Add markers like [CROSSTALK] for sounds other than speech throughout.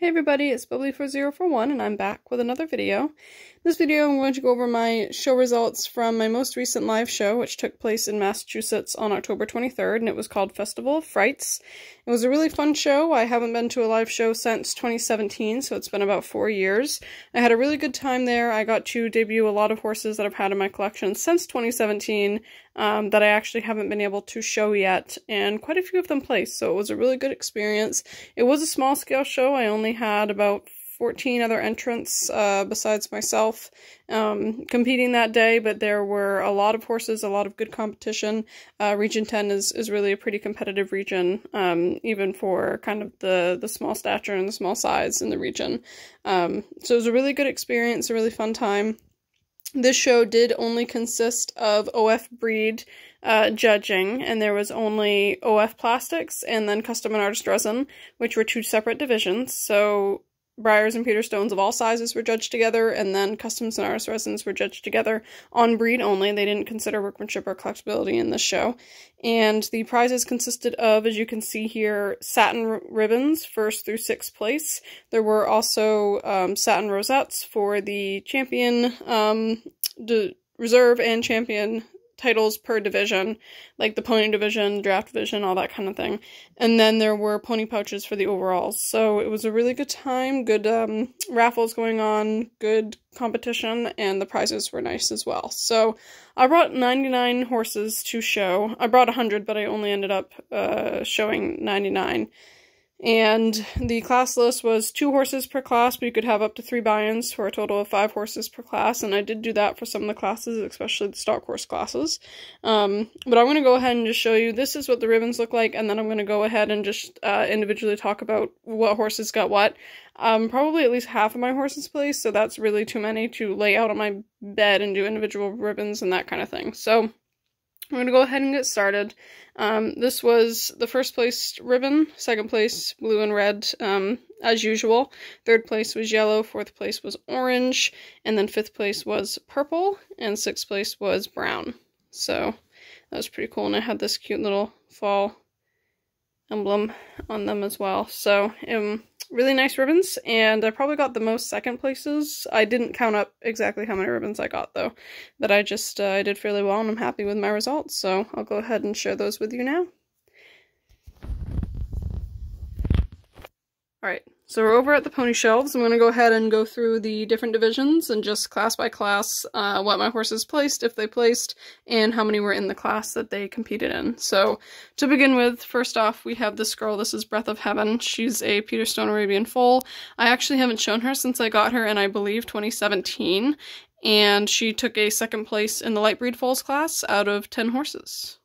Hey everybody, it's Bubbly4041 and I'm back with another video. In this video I'm going to go over my show results from my most recent live show which took place in Massachusetts on October 23rd and it was called Festival of Frights. It was a really fun show. I haven't been to a live show since 2017 so it's been about four years. I had a really good time there. I got to debut a lot of horses that I've had in my collection since 2017 um, that I actually haven't been able to show yet, and quite a few of them placed, so it was a really good experience. It was a small scale show, I only had about 14 other entrants uh, besides myself um, competing that day, but there were a lot of horses, a lot of good competition. Uh, region 10 is, is really a pretty competitive region, um, even for kind of the, the small stature and the small size in the region. Um, so it was a really good experience, a really fun time. This show did only consist of OF breed uh, judging, and there was only OF plastics and then custom and artist resin, which were two separate divisions. So Breyers and Peter Stones of all sizes were judged together, and then customs and artist resins were judged together on breed only. They didn't consider workmanship or collectability in this show. And the prizes consisted of, as you can see here, satin ribbons, first through sixth place. There were also um, satin rosettes for the champion, um, reserve, and champion titles per division, like the pony division, draft division, all that kind of thing. And then there were pony pouches for the overalls. So it was a really good time, good um, raffles going on, good competition, and the prizes were nice as well. So I brought 99 horses to show. I brought 100, but I only ended up uh, showing 99. And the class list was two horses per class, but you could have up to three buy-ins for a total of five horses per class, and I did do that for some of the classes, especially the stock horse classes. Um, but I'm going to go ahead and just show you, this is what the ribbons look like, and then I'm going to go ahead and just uh, individually talk about what horses got what. Um, probably at least half of my horses placed, so that's really too many to lay out on my bed and do individual ribbons and that kind of thing. So I'm going to go ahead and get started. Um, this was the first place ribbon, second place blue and red, um, as usual. Third place was yellow, fourth place was orange, and then fifth place was purple, and sixth place was brown. So that was pretty cool, and I had this cute little fall emblem on them as well. So um, really nice ribbons, and I probably got the most second places. I didn't count up exactly how many ribbons I got, though, but I just uh, I did fairly well, and I'm happy with my results, so I'll go ahead and share those with you now. Alright, so we're over at the pony shelves. I'm going to go ahead and go through the different divisions and just class by class uh, what my horses placed, if they placed, and how many were in the class that they competed in. So to begin with, first off, we have this girl. This is Breath of Heaven. She's a Peter Stone Arabian foal. I actually haven't shown her since I got her in, I believe, 2017, and she took a second place in the light breed foals class out of 10 horses.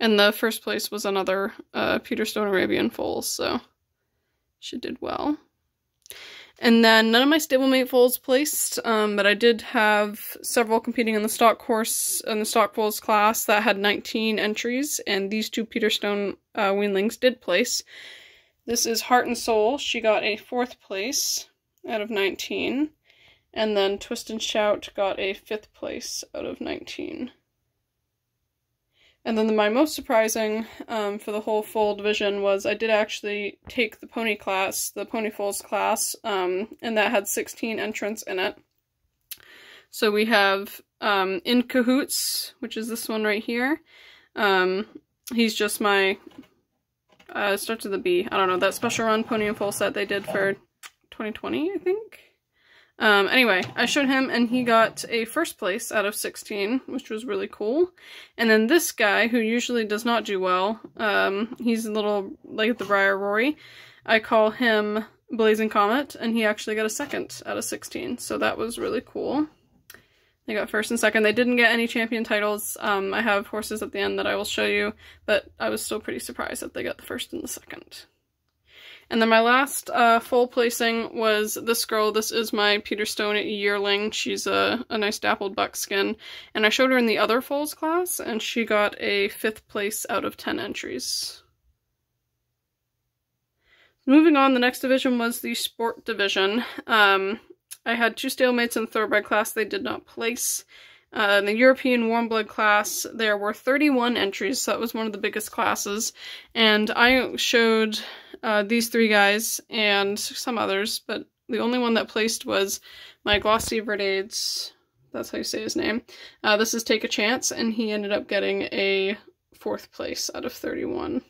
And the first place was another uh, Peter Stone Arabian foal, so... She did well. And then none of my stablemate foals placed, um, but I did have several competing in the stock horse in the stock foals class that had 19 entries, and these two Peter Stone uh, weanlings did place. This is Heart and Soul. She got a fourth place out of 19, and then Twist and Shout got a fifth place out of 19. And then my most surprising um, for the whole foal division was I did actually take the pony class, the pony foals class, um, and that had 16 entrants in it. So we have um, In Cahoots, which is this one right here. Um, he's just my, uh, starts with a B. I don't know, that special run pony and foal set they did for 2020, I think. Um, anyway, I showed him and he got a first place out of 16, which was really cool. And then this guy, who usually does not do well, um, he's a little like the Breyer Rory. I call him Blazing Comet, and he actually got a second out of 16, so that was really cool. They got first and second. They didn't get any champion titles. Um, I have horses at the end that I will show you, but I was still pretty surprised that they got the first and the second. And then my last uh, full placing was this girl. This is my Peter Stone yearling. She's a, a nice dappled buckskin. And I showed her in the other foals class, and she got a fifth place out of 10 entries. Moving on, the next division was the sport division. Um, I had two stablemates in the thoroughbred class they did not place. Uh, in the European warm blood class, there were 31 entries, so that was one of the biggest classes. And I showed uh, these three guys and some others, but the only one that placed was my Glossy Verdades. That's how you say his name. Uh, this is Take a Chance, and he ended up getting a fourth place out of 31.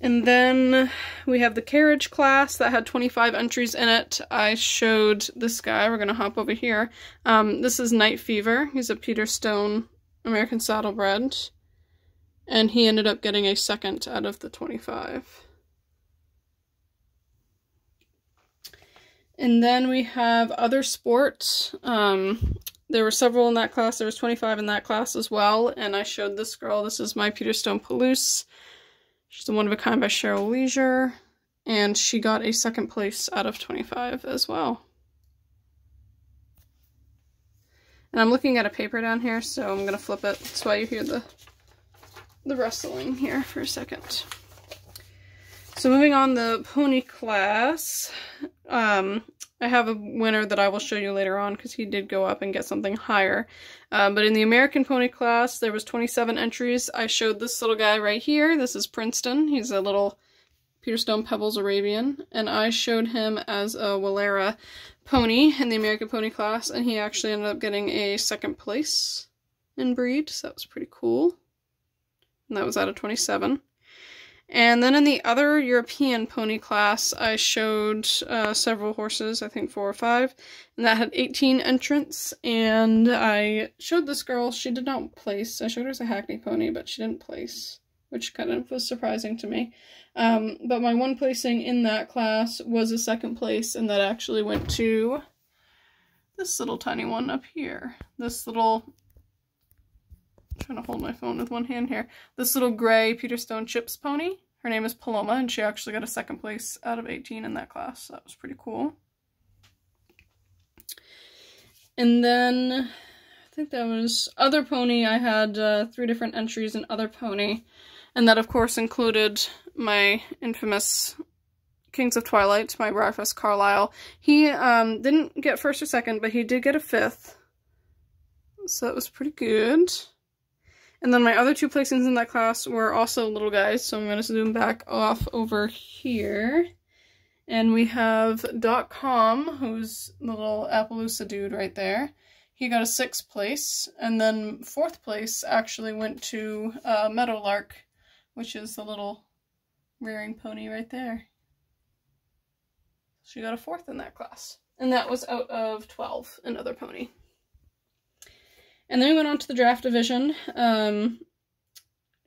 And then we have the carriage class that had 25 entries in it. I showed this guy. We're going to hop over here. Um, this is Night Fever. He's a Peter Stone American Saddlebred. And he ended up getting a second out of the 25. And then we have other sports. Um, there were several in that class. There was 25 in that class as well. And I showed this girl. This is my Peter Stone Palouse. She's a one of a kind by Cheryl Leisure, and she got a second place out of 25 as well. And I'm looking at a paper down here, so I'm gonna flip it. That's why you hear the the rustling here for a second. So moving on the pony class, um, I have a winner that I will show you later on because he did go up and get something higher. Um, but in the American pony class, there was 27 entries. I showed this little guy right here. This is Princeton. He's a little Peter Stone Pebbles Arabian. And I showed him as a Welara pony in the American pony class. And he actually ended up getting a second place in breed. So that was pretty cool. And that was out of 27. And then in the other European pony class, I showed uh, several horses, I think four or five, and that had 18 entrants. And I showed this girl, she did not place. I showed her as a Hackney pony, but she didn't place, which kind of was surprising to me. Um, but my one placing in that class was a second place, and that actually went to this little tiny one up here. This little trying to hold my phone with one hand here. This little gray Peter Stone Chips pony. Her name is Paloma, and she actually got a second place out of 18 in that class. that was pretty cool. And then, I think that was Other Pony. I had uh, three different entries in Other Pony. And that, of course, included my infamous Kings of Twilight, my Breyerfest Carlisle. He um, didn't get first or second, but he did get a fifth. So that was pretty good. And then my other two placings in that class were also little guys, so I'm going to zoom back off over here. And we have Dot Com, who's the little Appaloosa dude right there. He got a sixth place, and then fourth place actually went to uh, Meadowlark, which is the little rearing pony right there. She got a fourth in that class. And that was out of 12, another pony. And then we went on to the draft division. Um,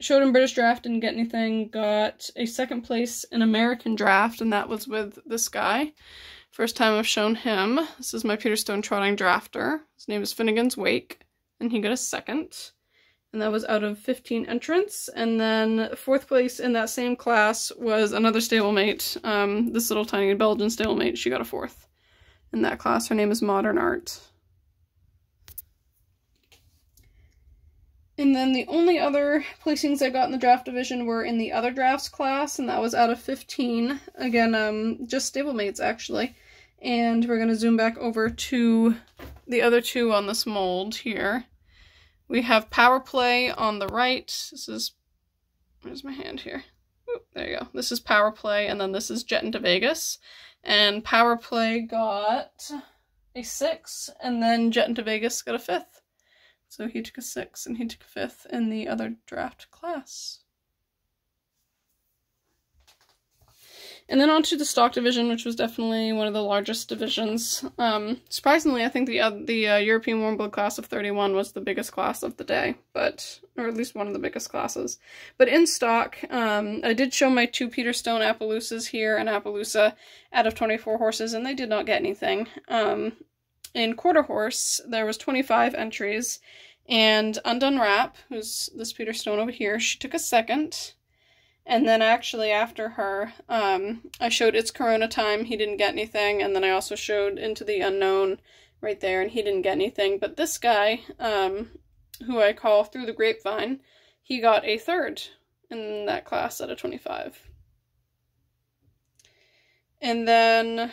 showed in British draft, didn't get anything. Got a second place in American draft, and that was with this guy. First time I've shown him. This is my Peter Stone trotting drafter. His name is Finnegan's Wake, and he got a second. And that was out of 15 entrants. And then fourth place in that same class was another stablemate. Um, this little tiny Belgian stablemate. She got a fourth in that class. Her name is Modern Art. And then the only other placings I got in the draft division were in the other drafts class, and that was out of 15. Again, um, just stablemates, actually. And we're going to zoom back over to the other two on this mold here. We have Power Play on the right. This is, where's my hand here? There you go. This is Power Play, and then this is Jet into Vegas. And Power Play got a six, and then Jet into Vegas got a fifth. So he took a six and he took a fifth in the other draft class. And then on to the stock division, which was definitely one of the largest divisions. Um, surprisingly, I think the uh, the uh, European Warm Blood class of 31 was the biggest class of the day, but or at least one of the biggest classes. But in stock, um, I did show my two Peter Stone Appaloosas here and Appaloosa out of 24 horses, and they did not get anything. Um, in quarter horse, there was 25 entries, and Undone Rap, who's this Peter Stone over here, she took a second. And then actually after her, um, I showed It's Corona Time, he didn't get anything, and then I also showed Into the Unknown right there, and he didn't get anything. But this guy, um, who I call Through the Grapevine, he got a third in that class out of 25. And then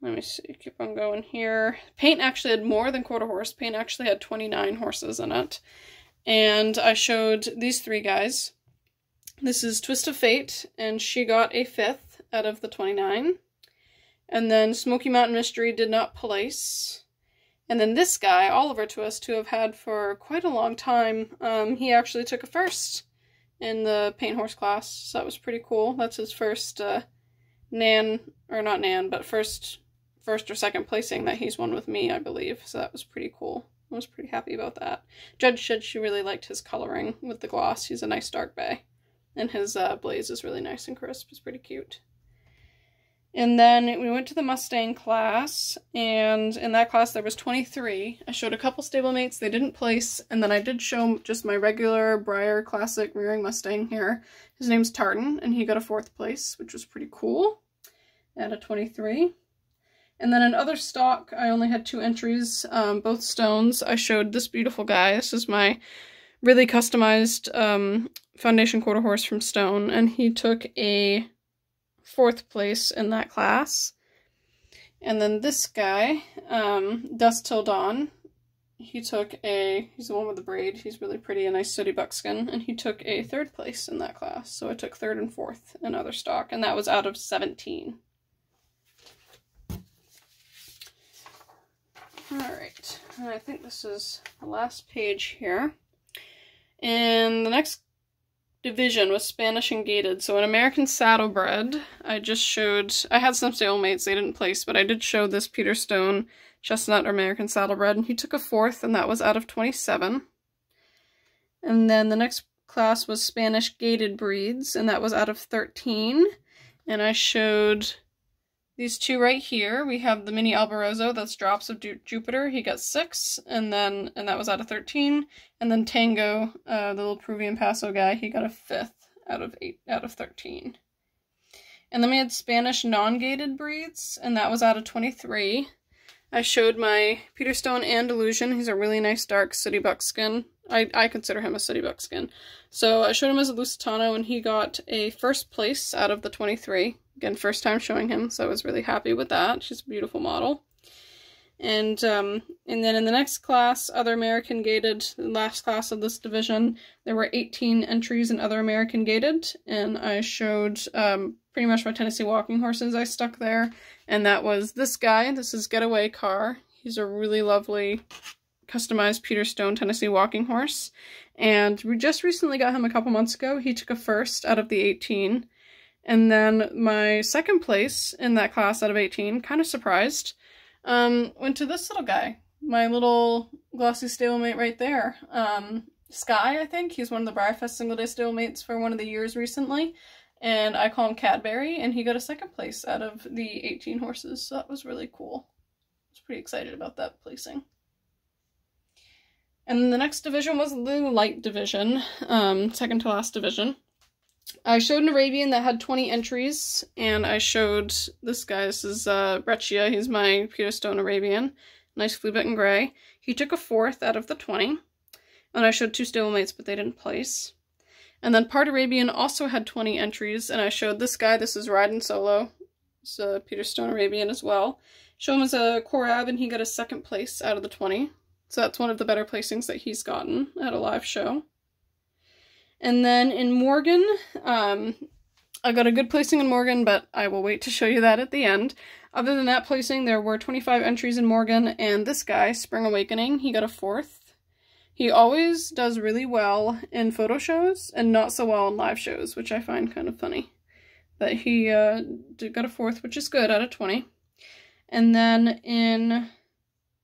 let me see, keep on going here. Paint actually had more than quarter horse. Paint actually had 29 horses in it. And I showed these three guys. This is Twist of Fate, and she got a fifth out of the 29. And then Smoky Mountain Mystery did not place. And then this guy, Oliver Twist, who I've had for quite a long time, um, he actually took a first in the Paint Horse class, so that was pretty cool. That's his first uh, Nan, or not Nan, but first first or second placing that he's won with me, I believe. So that was pretty cool. I was pretty happy about that. Judge said she really liked his coloring with the gloss. He's a nice dark bay. And his uh, blaze is really nice and crisp. It's pretty cute. And then we went to the Mustang class, and in that class there was 23. I showed a couple stablemates, they didn't place, and then I did show just my regular Breyer Classic rearing Mustang here. His name's Tartan, and he got a fourth place, which was pretty cool, at a 23. And then in other stock, I only had two entries, um, both stones. I showed this beautiful guy. This is my really customized um, foundation quarter horse from Stone, and he took a fourth place in that class. And then this guy, um, Dust Till Dawn, he took a, he's the one with the braid, he's really pretty, a nice sooty buckskin, and he took a third place in that class. So I took third and fourth in other stock, and that was out of 17. Alright, and I think this is the last page here. And the next division was Spanish and Gaited. So an American Saddlebred, I just showed, I had some stablemates, they didn't place, but I did show this Peter Stone Chestnut American Saddlebred, and he took a fourth, and that was out of 27. And then the next class was Spanish Gaited Breeds, and that was out of 13. And I showed these two right here, we have the mini Alborozo, that's Drops of Jupiter, he got 6, and then, and that was out of 13, and then Tango, uh, the little Peruvian Paso guy, he got a 5th out of 8, out of 13. And then we had Spanish non-gaited breeds, and that was out of 23. I showed my Peter Stone Andalusian, he's a really nice dark sooty buckskin. I, I consider him a sooty buckskin. So I showed him as a Lusitano, and he got a first place out of the 23. Again, first time showing him, so I was really happy with that. She's a beautiful model. And um, and then in the next class, Other American Gaited, last class of this division, there were 18 entries in Other American Gaited, and I showed um, pretty much my Tennessee walking horses I stuck there, and that was this guy. This is Getaway Car. He's a really lovely customized Peter Stone Tennessee walking horse, and we just recently got him a couple months ago. He took a first out of the 18, and then my second place in that class out of 18, kind of surprised, um, went to this little guy. My little glossy stablemate right there. Um, Sky, I think. He's one of the Breyerfest single day stablemates for one of the years recently. And I call him Cadbury, and he got a second place out of the 18 horses, so that was really cool. I was pretty excited about that placing. And the next division was the light division, um, second to last division. I showed an Arabian that had 20 entries, and I showed this guy. This is uh, Breccia. He's my Peter Stone Arabian. Nice flea bitten gray. He took a fourth out of the 20. And I showed two stablemates, but they didn't place. And then Part Arabian also had 20 entries, and I showed this guy. This is Riding Solo. It's a Peter Stone Arabian as well. Show him as a Quarab, and he got a second place out of the 20. So that's one of the better placings that he's gotten at a live show. And then in Morgan, um, I got a good placing in Morgan, but I will wait to show you that at the end. Other than that placing, there were 25 entries in Morgan, and this guy, Spring Awakening, he got a fourth. He always does really well in photo shows and not so well in live shows, which I find kind of funny. But he uh, got a fourth, which is good out of 20. And then in,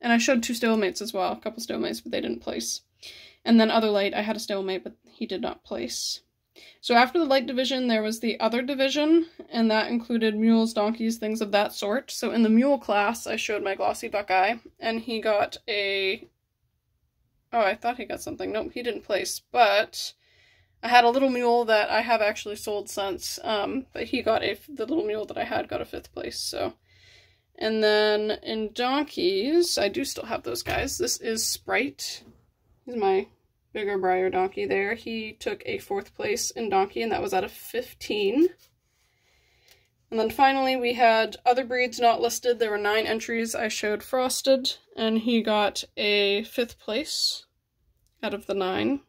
and I showed two stablemate as well, a couple stablemate, but they didn't place. And then other light, I had a stablemate, but he did not place. So after the light division, there was the other division, and that included mules, donkeys, things of that sort. So in the mule class, I showed my glossy Buckeye, and he got a... Oh, I thought he got something. Nope, he didn't place, but I had a little mule that I have actually sold since, um, but he got a... The little mule that I had got a fifth place, so... And then in donkeys, I do still have those guys. This is Sprite. He's my bigger Breyer donkey there. He took a fourth place in donkey, and that was out of 15. And then finally we had other breeds not listed. There were nine entries. I showed Frosted, and he got a fifth place out of the nine.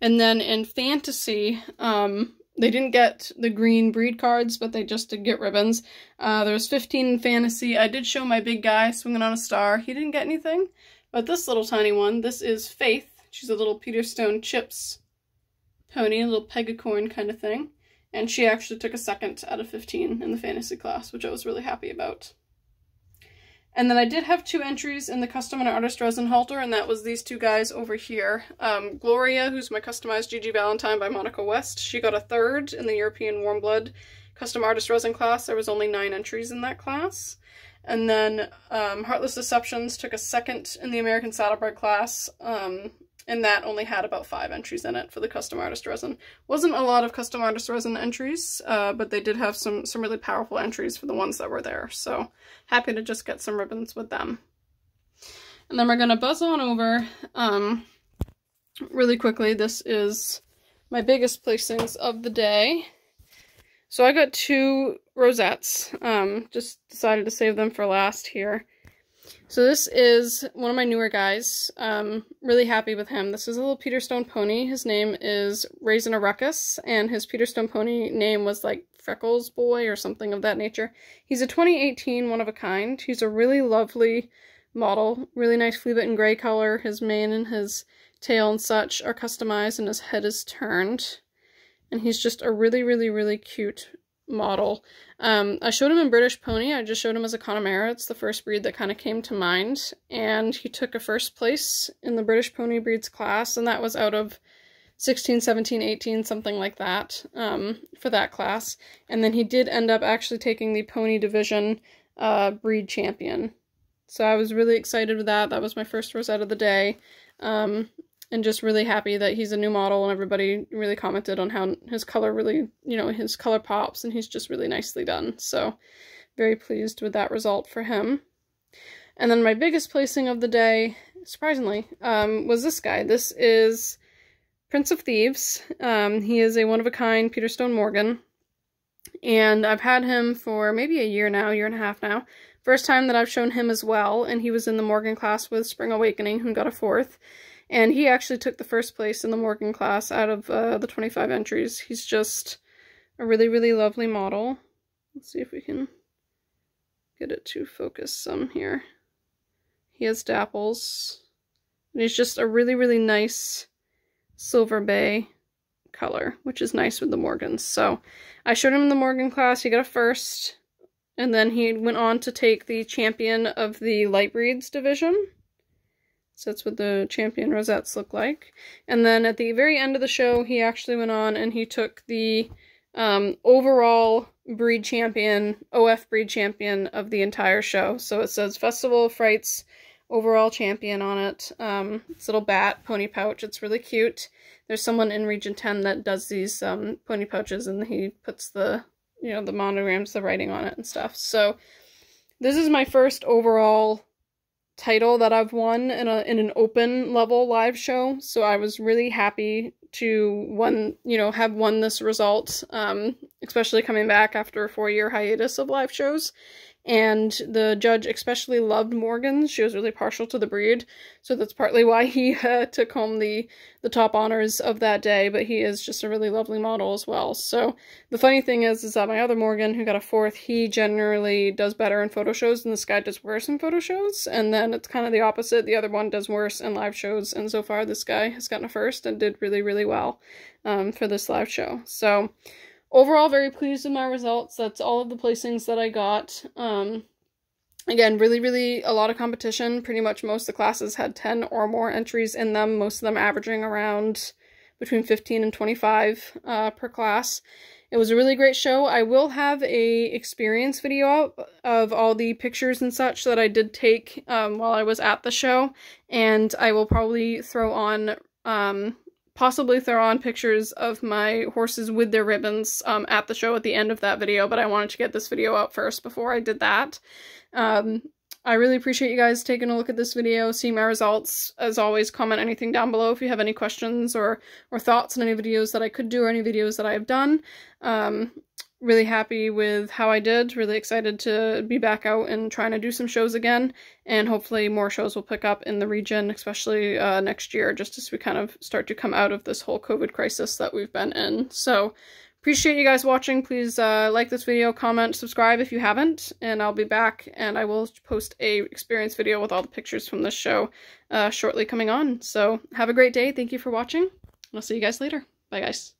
And then in fantasy, um, they didn't get the green breed cards, but they just did get ribbons. Uh, there was 15 in fantasy. I did show my big guy swinging on a star. He didn't get anything. But this little tiny one, this is Faith. She's a little Peter Stone Chips pony, a little pegacorn kind of thing. And she actually took a second out of 15 in the fantasy class, which I was really happy about. And then I did have two entries in the custom and artist resin halter, and that was these two guys over here. Um, Gloria, who's my customized Gigi Valentine by Monica West, she got a third in the European Warm Blood custom artist resin class. There was only nine entries in that class. And then um, Heartless Deceptions took a second in the American Saddlebred class, um, and that only had about five entries in it for the custom artist resin. Wasn't a lot of custom artist resin entries, uh, but they did have some, some really powerful entries for the ones that were there, so happy to just get some ribbons with them. And then we're going to buzz on over um, really quickly. This is my biggest placings of the day. So I got two rosettes, um, just decided to save them for last here. So this is one of my newer guys. Um, really happy with him. This is a little Peter Stone pony. His name is Raisin a Ruckus, and his Peter Stone pony name was like Freckles Boy or something of that nature. He's a 2018 one of a kind. He's a really lovely model. Really nice flea bitten gray color. His mane and his tail and such are customized and his head is turned. And he's just a really, really, really cute model. Um, I showed him in British Pony. I just showed him as a Connemara. It's the first breed that kind of came to mind. And he took a first place in the British Pony breeds class, and that was out of 16, 17, 18, something like that um, for that class. And then he did end up actually taking the Pony Division uh, breed champion. So I was really excited with that. That was my first rosette of the day. Um, and just really happy that he's a new model and everybody really commented on how his color really, you know, his color pops and he's just really nicely done. So very pleased with that result for him. And then my biggest placing of the day, surprisingly, um, was this guy. This is Prince of Thieves. Um, he is a one-of-a-kind Peter Stone Morgan. And I've had him for maybe a year now, year and a half now. First time that I've shown him as well, and he was in the Morgan class with Spring Awakening, who got a fourth. And he actually took the first place in the Morgan class out of uh, the 25 entries. He's just a really, really lovely model. Let's see if we can get it to focus some here. He has dapples. And he's just a really, really nice silver bay color, which is nice with the Morgans. So I showed him in the Morgan class. He got a first. And then he went on to take the champion of the light breeds division. So that's what the champion rosettes look like. And then at the very end of the show, he actually went on and he took the um, overall breed champion, OF breed champion of the entire show. So it says Festival of Frights overall champion on it. Um, this little bat pony pouch. It's really cute. There's someone in Region 10 that does these um, pony pouches and he puts the, you know, the monograms, the writing on it and stuff. So this is my first overall title that I've won in a in an open level live show. So I was really happy to won you know have won this result, um, especially coming back after a four year hiatus of live shows and the judge especially loved Morgan. She was really partial to the breed, so that's partly why he [LAUGHS] uh, took home the the top honors of that day. But he is just a really lovely model as well. So the funny thing is, is that my other Morgan, who got a fourth, he generally does better in photo shows, and this guy does worse in photo shows. And then it's kind of the opposite. The other one does worse in live shows, and so far this guy has gotten a first and did really really well um, for this live show. So overall very pleased with my results. That's all of the placings that I got. Um, again, really, really a lot of competition. Pretty much most of the classes had 10 or more entries in them, most of them averaging around between 15 and 25 uh, per class. It was a really great show. I will have a experience video of all the pictures and such that I did take um, while I was at the show, and I will probably throw on um, possibly throw on pictures of my horses with their ribbons um, at the show at the end of that video, but I wanted to get this video out first before I did that. Um, I really appreciate you guys taking a look at this video, seeing my results. As always, comment anything down below if you have any questions or, or thoughts on any videos that I could do or any videos that I have done. Um, really happy with how I did. Really excited to be back out and trying to do some shows again. And hopefully more shows will pick up in the region, especially uh, next year, just as we kind of start to come out of this whole COVID crisis that we've been in. So appreciate you guys watching. Please uh, like this video, comment, subscribe if you haven't, and I'll be back and I will post a experience video with all the pictures from this show uh, shortly coming on. So have a great day. Thank you for watching. I'll see you guys later. Bye, guys.